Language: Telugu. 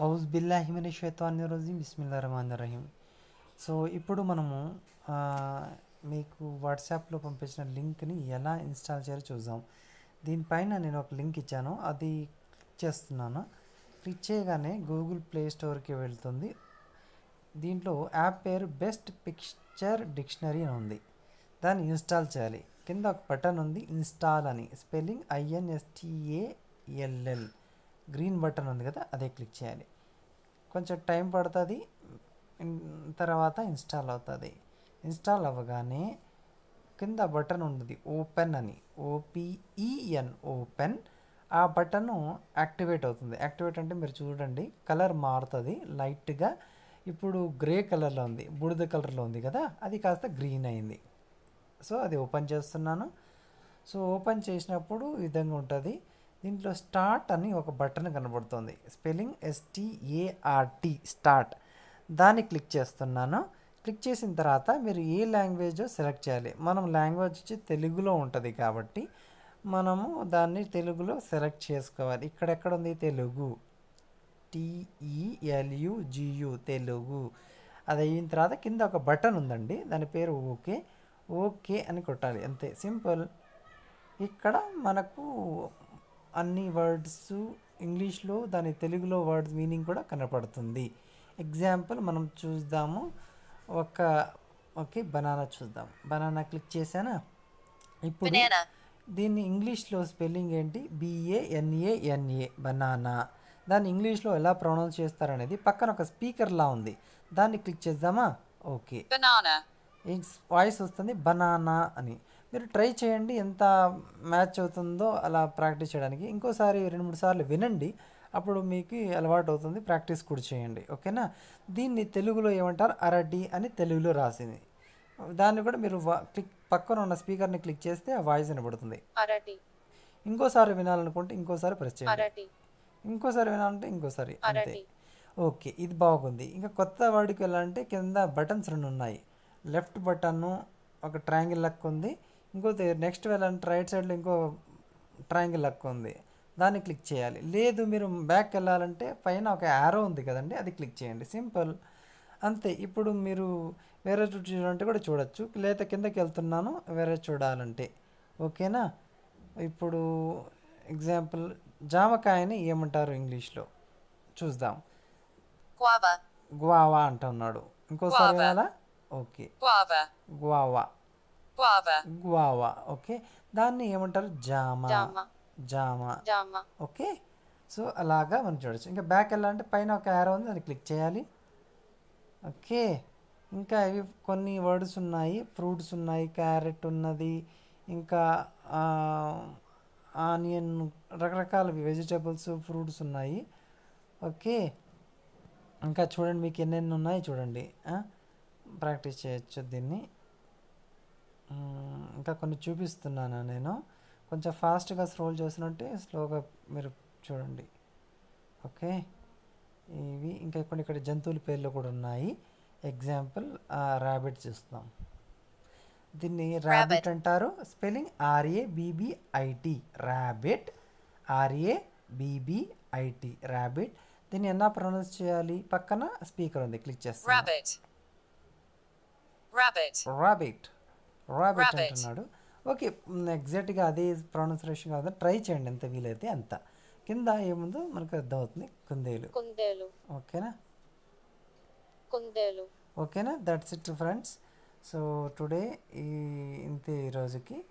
ఔజ్ బిల్లాహిమిని షైతాని రజీం బిస్మిల్లా రహమాన్ రహీం సో ఇప్పుడు మనము మీకు వాట్సాప్లో పంపించిన లింక్ని ఎలా ఇన్స్టాల్ చేయాలో చూద్దాం. దీనిపైన నేను ఒక లింక్ ఇచ్చాను. అది క్లిక్ చేస్తున్నాను. క్లిక్ చేయగానే గూగుల్ ప్లే స్టోర్కి వెళ్తుంది. దీంట్లో యాప్ పేరు బెస్ట్ పిక్చర్ డిక్షనరీ అని ఉంది. దాన్ని ఇన్స్టాల్ చేయాలి. కింద ఒక బటన్ ఉంది ఇన్స్టాల్ అని. స్పెల్లింగ్ ఐఎన్ఎస్టిఏఎల్ఎల్ గ్రీన్ బటన్ ఉంది కదా అదే క్లిక్ చేయాలి. కొంచెం టైం పడుతుంది తర్వాత ఇన్స్టాల్ అవుతుంది. ఇన్స్టాల్ అవ్వగానే కింద బటన్ ఉంటుంది ఓపెన్ అని. O P E N open. ఆ బటన్ యాక్టివేట్ అవుతుంది. యాక్టివేట్ అంటే మీరు చూడండి కలర్ మారుతుంది లైట్గా. ఇప్పుడు గ్రే కలర్లో ఉంది బూడిద కలర్లో ఉంది కదా అది కాస్త గ్రీన్ అయింది. సో అది ఓపెన్ చేస్తున్నాను. సో ఓపెన్ చేసినప్పుడు ఈ విధంగా ఉంటుంది. దీంట్లో స్టార్ట్ అని ఒక బటన్ కనబడుతుంది. Spelling S T A R T start దాన్ని క్లిక్ చేస్తున్నాను. క్లిక్ చేసిన తర్వాత మీరు ఏ లాంగ్వేజ్ సెలెక్ట్ చేయాలి? మనం లాంగ్వేజ్ వచ్చి తెలుగులో ఉంటుంది కాబట్టి మనము దాన్ని తెలుగులో సెలెక్ట్ చేసుకోవాలి. ఇక్కడెక్కడ ఉంది? తెలుగు. టీఈఎల్యుజియు తెలుగు. అది అయిన తర్వాత కింద ఒక బటన్ ఉందండి. దాని పేరు ఓకే. ఓకే అని కొట్టాలి. అంతే. సింపుల్. ఇక్కడ మనకు అన్ని వర్డ్స్ ఇంగ్లీష్లో దాని తెలుగులో వర్డ్స్ మీనింగ్ కూడా కనపడుతుంది. ఎగ్జాంపుల్ మనం చూద్దాము. ఒక ఓకే బనానా చూద్దాం. బనానా క్లిక్ చేశానా? ఇప్పుడు దీన్ని ఇంగ్లీష్లో స్పెల్లింగ్ ఏంటి? B A N A N A banana. దాన్ని ఇంగ్లీష్లో ఎలా ప్రొనౌన్స్ చేస్తారనేది పక్కన ఒక స్పీకర్లా ఉంది. దాన్ని క్లిక్ చేద్దామా? ఓకే. వాయిస్ వస్తుంది బనానా అని. మీరు ట్రై చేయండి ఎంత మ్యాచ్ అవుతుందో అలా ప్రాక్టీస్ చేయడానికి. ఇంకోసారి రెండు మూడు సార్లు వినండి. అప్పుడు మీకు అలవాటు అవుతుంది. ప్రాక్టీస్ కూడా చేయండి. ఓకేనా? దీన్ని తెలుగులో ఏమంటారు? అరటి అని తెలుగులో రాసింది. దాన్ని కూడా మీరు క్లిక్ పక్కన ఉన్న స్పీకర్ని క్లిక్ చేస్తే ఆ వాయిస్ వినబడుతుంది. ఇంకోసారి వినాలనుకుంటే ఇంకోసారి ప్రెస్ చేయండి. ఇంకోసారి వినాలంటే ఇంకోసారి అంతే. ఓకే ఇది బాగుంది. ఇంకా కొత్త వాడికి వెళ్ళాలంటే కింద బటన్స్ రెండు ఉన్నాయి. లెఫ్ట్ బటన్ ఒక ట్రయాంగిల్ లెక్క ఉంది. ఇంకోటి నెక్స్ట్ వెళ్ళాలంటే రైట్ సైడ్లో ఇంకో ట్రయాంగిల్ లెక్క ఉంది. దాన్ని క్లిక్ చేయాలి. లేదు మీరు బ్యాక్ వెళ్ళాలంటే పైన ఒక యారో ఉంది కదండి అది క్లిక్ చేయండి. సింపుల్ అంతే. ఇప్పుడు మీరు వేరే చూడాలంటే కూడా చూడొచ్చు. లేదా కిందకి వెళ్తున్నాను వేరే చూడాలంటే. ఓకేనా? ఇప్పుడు ఎగ్జాంపుల్ జామకాయని ఏమంటారు ఇంగ్లీష్లో? చూద్దాం. గువావా అంటున్నాడు. ఇంకోసారి okay. Guava guava, guava okay. దాన్ని ఏమంటారు? జామ. జామ. ఓకే. సో అలాగా మనం చూడొచ్చు. ఇంకా బ్యాక్ వెళ్ళాలంటే పైన ఒక యారో ఉంది దాన్ని క్లిక్ చేయాలి. ఓకే. ఇంకా ఇవి కొన్ని వర్డ్స్ ఉన్నాయి. ఫ్రూట్స్ ఉన్నాయి క్యారెట్ ఉన్నది ఇంకా ఆనియన్ రకరకాల వెజిటేబుల్స్ ఫ్రూట్స్ ఉన్నాయి. ఓకే. ఇంకా చూడండి మీకు ఎన్నెన్ని ఉన్నాయి చూడండి. ప్రాక్టీస్ చేయొచ్చు దీన్ని. ఇంకా కొన్ని చూపిస్తున్నాను నేను? కొంచెం ఫాస్ట్గా స్క్రోల్ చేసినట్టే స్లోగా మీరు చూడండి. ఓకే. ఇవి ఇంకా కొన్ని ఇక్కడ జంతువుల పేర్లు కూడా ఉన్నాయి. ఎగ్జాంపుల్ ర్యాబిట్ చూస్తాం దీన్ని ర్యాబిట్ అంటారు. Spelling R A B B I T rabbit R A B B I T rabbit దీన్ని ఎలా ప్రొనౌన్స్ చేయాలి? పక్కన స్పీకర్ ఉంది. క్లిక్ చేస్తాం rabbit, rabbit, రాబిట్. అంటున్నాడు. ఓకే ఎగ్జాక్ట్గా అదే ప్రొనౌన్సియేషన్ కాదు. ట్రై చేయండి ఎంత వీలైతే అంత. కింద ఏముందో మనకు అర్థమవుతుంది. కుందేలు. kundelu, ఓకేనా? kundelu. ఓకేనా? That's it friends so today ఈ ఇంతే ఈ రోజుకి.